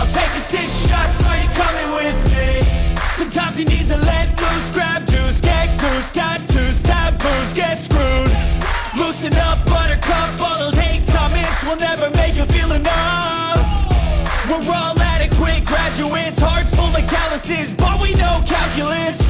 I'm taking six shots, are you coming with me? Sometimes you need to let loose, grab juice, get goose Tattoos, taboos, get screwed. Loosen up, buttercup, all those hate comments Will never make you feel enough. We're all adequate graduates Hearts full of calluses, but we know calculus.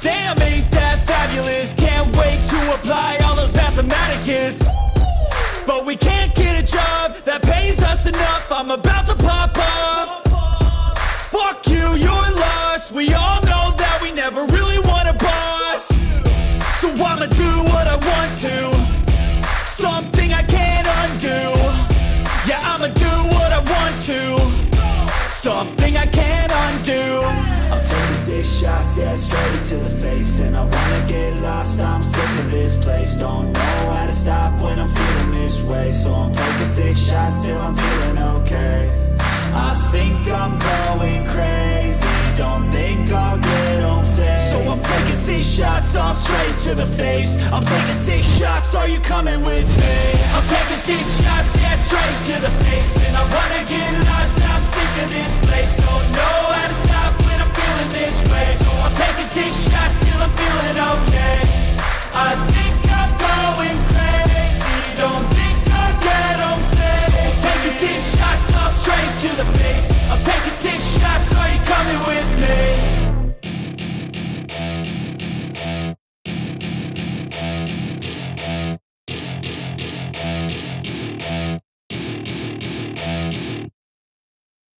Damn, ain't that fabulous? Can't wait to apply all those mathematicus about to pop off Fuck you, you're lost We all know that we never really want a boss So I'ma do what I want to. Something I can't undo. Yeah, I'ma do what I want to. Something I can't undo. I'm taking six shots, yeah, straight to the face. And I wanna get lost, I'm sick of this place. Don't know how to stop when I'm feeling this way. So I'm taking six shots till I'm feeling okay six shots, all straight to the face. I'm taking six shots, are you coming with me? I'm taking six shots, yeah, straight to the face. And I wanna get lost, I'm sick of this place. Don't